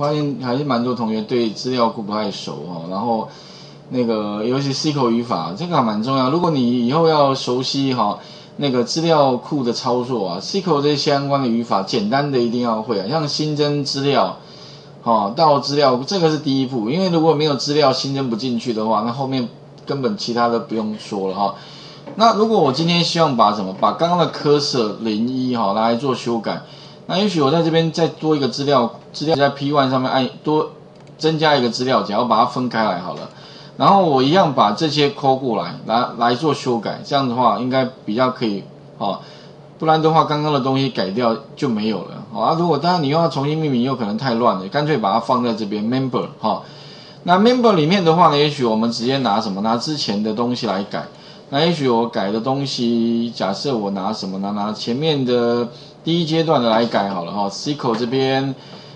发现还是蛮多同学对资料库不太熟哦，然后那个尤其 SQL 语法这个还蛮重要。如果你以后要熟悉哈那个资料库的操作啊，SQL 这些相关的语法，简单的一定要会啊，像新增资料，哦到资料这个是第一步，因为如果没有资料新增不进去的话，那后面根本其他的不用说了哈。那如果我今天希望把什么把刚刚的 cursor 零一哈拿来做修改。那也许我在这边再多一个资料，资料在 P1 上面按多增加一个资料夹，我把它分开来好了。然后我一样把这些抠过来，来来做修改。这样的话应该比较可以，哦，不然的话刚刚的东西改掉就没有了。好啊，如果当然你又要重新命名，又可能太乱了，干脆把它放在这边 Member 哈。那 Member 里面的话呢，也许我们直接拿什么？拿之前的东西来改。那也许我改的东西，假设我拿什么呢？拿前面的。第一阶段的来改好了哈，SQL 这边，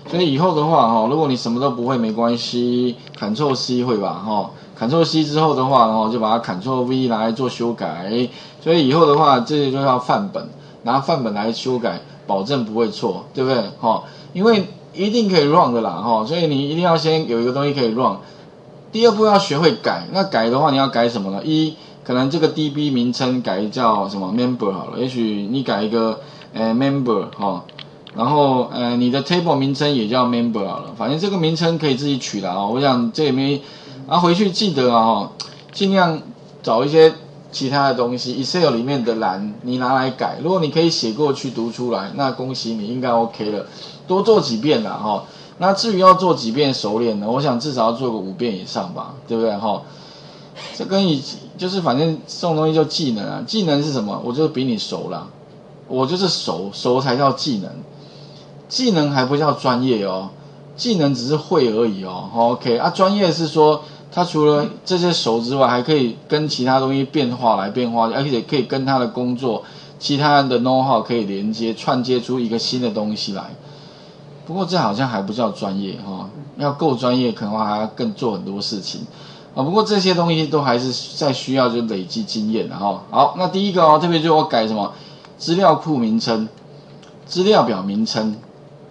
所以以后的话哈，如果你什么都不会没关系，Ctrl C 会吧哈，Ctrl C 之后的话，然后就把它 Ctrl V 拿来做修改，所以以后的话，这些就要范本，拿范本来修改，保证不会错，对不对哈？因为一定可以 run 的啦哈，所以你一定要先有一个东西可以 run。第二步要学会改，那改的话你要改什么呢？一可能这个 DB 名称改叫什么 Member 好了，也许你改一个。呃，member 哈，然后呃，你的 table 名称也叫 member 好了，反正这个名称可以自己取的啊。我想这里面，啊回去记得啊，尽量找一些其他的东西，Excel 里面的栏你拿来改。如果你可以写过去读出来，那恭喜你应该 OK 了。多做几遍啦哈。那至于要做几遍熟练呢？我想至少要做个五遍以上吧，对不对哈？这跟以就是反正这种东西就技能啊，技能是什么？我就比你熟了。我就是熟，熟才叫技能，技能还不叫专业哦，技能只是会而已哦。OK 啊，专业是说，他除了这些熟之外，还可以跟其他东西变化来变化，而且可以跟他的工作、其他的 know how 可以连接串接出一个新的东西来。不过这好像还不叫专业哈，要够专业，可能还要更做很多事情啊。不过这些东西都还是在需要就累积经验的哈。好，那第一个哦，特别就我改什么？资料库名称、资料表名称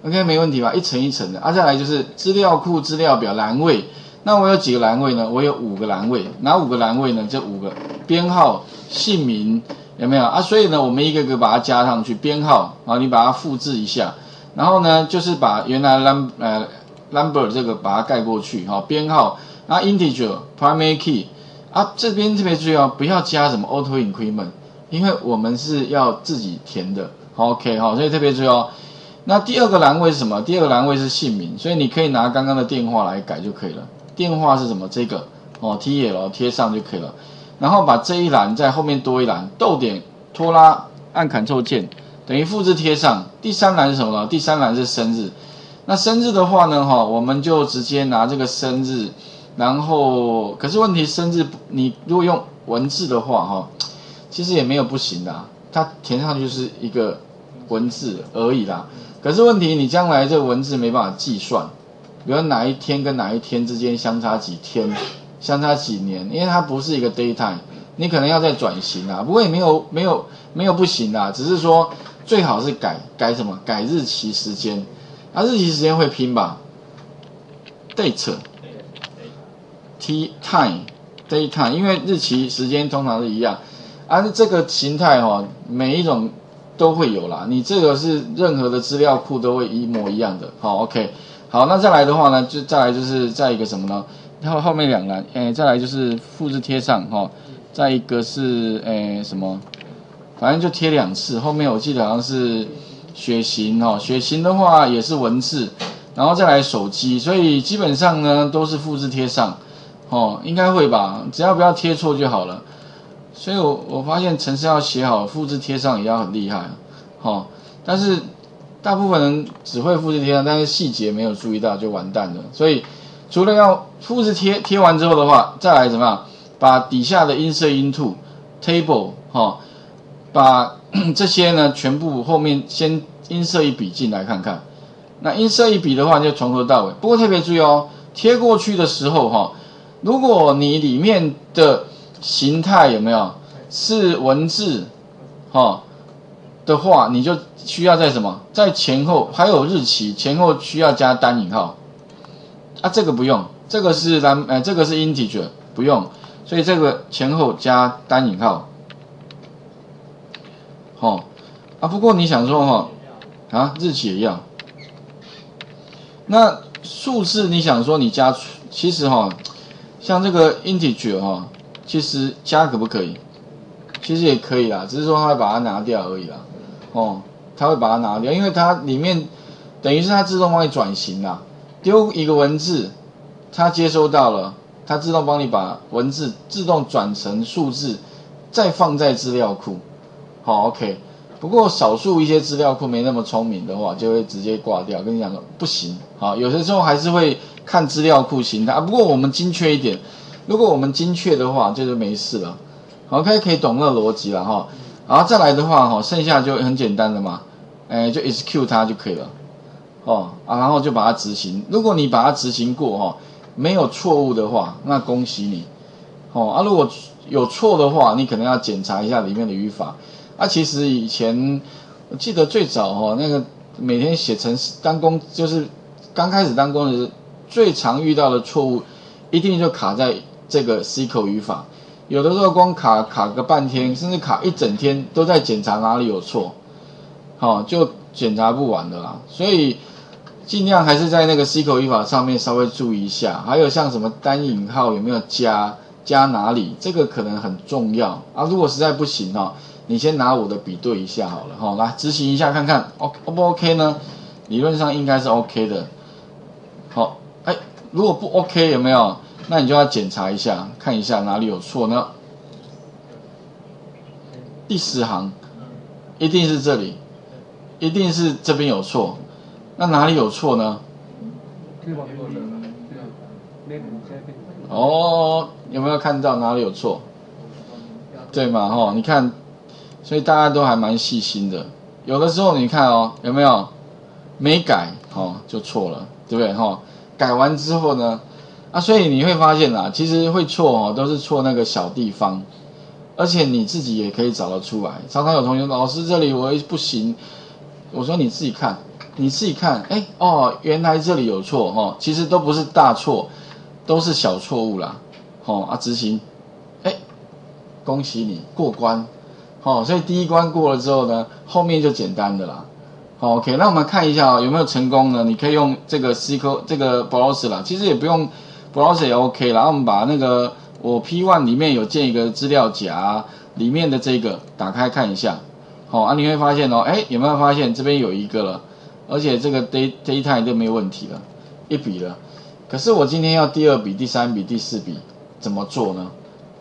，OK，没问题吧？一层一层的，啊，再来就是资料库资料表栏位。那我有几个栏位呢？我有五个栏位，哪五个栏位呢？这五个编号、姓名有没有啊？所以呢，我们一个个把它加上去，编号啊，你把它复制一下，然后呢，就是把原来 num 呃 number 这个把它盖过去，哈，编号，那 integer primary key 啊，这边特别注意哦，不要加什么 auto increment。因为我们是要自己填的，OK 好，所以特别注意哦。那第二个栏位是什么？第二个栏位是姓名，所以你可以拿刚刚的电话来改就可以了。电话是什么？这个哦，T L 贴上就可以了。然后把这一栏在后面多一栏，逗点拖拉按 Ctrl 键，等于复制贴上。第三栏是什么呢？第三栏是生日。那生日的话呢，哈，我们就直接拿这个生日，然后可是问题生日你如果用文字的话，哈。其实也没有不行的，它填上就是一个文字而已啦。可是问题，你将来这个文字没办法计算，比如哪一天跟哪一天之间相差几天，相差几年，因为它不是一个 daytime，你可能要再转型啊。不过也没有没有没有不行的，只是说最好是改改什么，改日期时间，啊日期时间会拼吧，date t time day time，因为日期时间通常是一样。啊，这个形态哈，每一种都会有啦。你这个是任何的资料库都会一模一样的。好，OK，好，那再来的话呢，就再来就是再一个什么呢？后后面两栏，哎，再来就是复制贴上哈。再一个是哎什么？反正就贴两次。后面我记得好像是血型哈，血型的话也是文字，然后再来手机，所以基本上呢都是复制贴上。哦，应该会吧？只要不要贴错就好了。所以，我我发现程式要写好，复制贴上也要很厉害，好，但是大部分人只会复制贴上，但是细节没有注意到就完蛋了。所以，除了要复制贴贴完之后的话，再来怎么样？把底下的 insert into table 哈，把这些呢全部后面先 insert 一笔进来看看。那 insert 一笔的话，就从头到尾。不过特别注意哦，贴过去的时候哈，如果你里面的形态有没有是文字，哈的话，你就需要在什么？在前后还有日期前后需要加单引号，啊，这个不用，这个是单，哎，这个是 integer，不用，所以这个前后加单引号，好，啊，不过你想说哈，啊，日期也要，那数字你想说你加，其实哈，像这个 integer 哈，其实加可不可以？其实也可以啦，只是说他会把它拿掉而已啦，哦，他会把它拿掉，因为它里面等于是它自动帮你转型啦。丢一个文字，它接收到了，它自动帮你把文字自动转成数字，再放在资料库。好，OK。不过少数一些资料库没那么聪明的话，就会直接挂掉。跟你讲说不行。啊，有些时候还是会看资料库形态。不过我们精确一点，如果我们精确的话，这就没事了。OK，可以懂那个逻辑了哈。然后再来的话哈，剩下就很简单的嘛，哎，就 execute 它就可以了。哦啊，然后就把它执行。如果你把它执行过哈，没有错误的话，那恭喜你。哦啊，如果有错的话，你可能要检查一下里面的语法。啊，其实以前我记得最早哈，那个每天写程式当工，就是刚开始当工的时，最常遇到的错误，一定就卡在这个 C 口语法。有的时候光卡卡个半天，甚至卡一整天，都在检查哪里有错。好，就检查不完的啦。所以。尽量还是在那个 C 口语法上面稍微注意一下，还有像什么单引号有没有加，加哪里，这个可能很重要啊。如果实在不行哦，你先拿我的比对一下好了哈，来执行一下看看，O O 不 OK 呢？理论上应该是 OK 的。好，哎，如果不 OK 有没有？那你就要检查一下，看一下哪里有错呢？第十行，一定是这里，一定是这边有错。那哪里有错呢？哦，有没有看到哪里有错？对嘛，哈，你看，所以大家都还蛮细心的。有的时候你看哦，有没有没改，哦，就错了，对不对，哈？改完之后呢，啊，所以你会发现啊，其实会错哦，都是错那个小地方，而且你自己也可以找得出来。常常有同学，老师这里我不行，我说你自己看。你自己看，哎哦，原来这里有错哦，其实都不是大错，都是小错误啦，哦啊执行，哎，恭喜你过关，好，所以第一关过了之后呢，后面就简单的啦，好 OK，那我们看一下有没有成功呢？你可以用这个 CQ 这个 Browser 啦，其实也不用 Browser 也 OK 然后我们把那个我 P1 里面有建一个资料夹，里面的这个打开看一下，好啊，你会发现哦，哎，有没有发现这边有一个了？而且这个 day daytime 都没有问题了，一笔了。可是我今天要第二笔、第三笔、第四笔怎么做呢？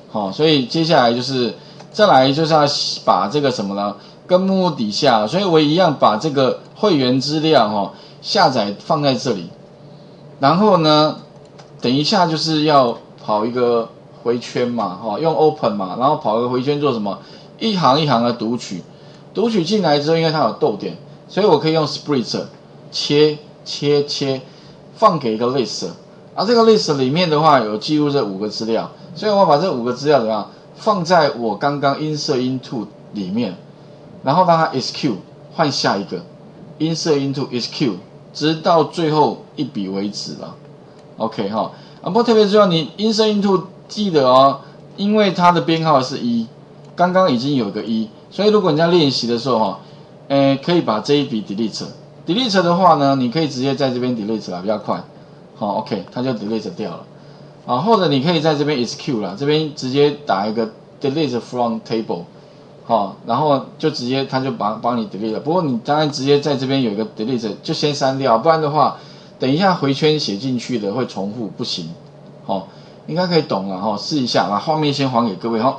好，所以接下来就是再来就是要把这个什么呢？根目录底下，所以我一样把这个会员资料哈下载放在这里。然后呢，等一下就是要跑一个回圈嘛，哈，用 open 嘛，然后跑个回圈做什么？一行一行的读取，读取进来之后，因为它有逗点。所以我可以用 split 切切切，放给一个 list，而这个 list 里面的话有记录这五个资料，所以我把这五个资料怎么样放在我刚刚 insert into 里面，然后让它 sq 换下一个 insert into sq 直到最后一笔为止了。OK 哈，啊不过特别重要，你 insert into 记得哦，因为它的编号是一，刚刚已经有个一，所以如果你在练习的时候哈。诶，可以把这一笔 delete，delete 的话呢，你可以直接在这边 delete 啦，比较快。好，OK，它就 delete 掉了。啊，或者你可以在这边 execute 啦，这边直接打一个 delete from table，好，然后就直接它就帮帮你 delete 了。不过你当然直接在这边有一个 delete，就先删掉，不然的话，等一下回圈写进去的会重复，不行。好，应该可以懂了哈，试一下，把画面先还给各位哈。